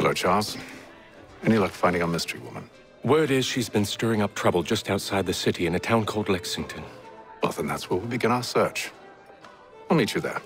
Hello, Charles. Any luck finding our mystery woman? Word is she's been stirring up trouble just outside the city in a town called Lexington. Well, then that's where we'll begin our search. I'll meet you there.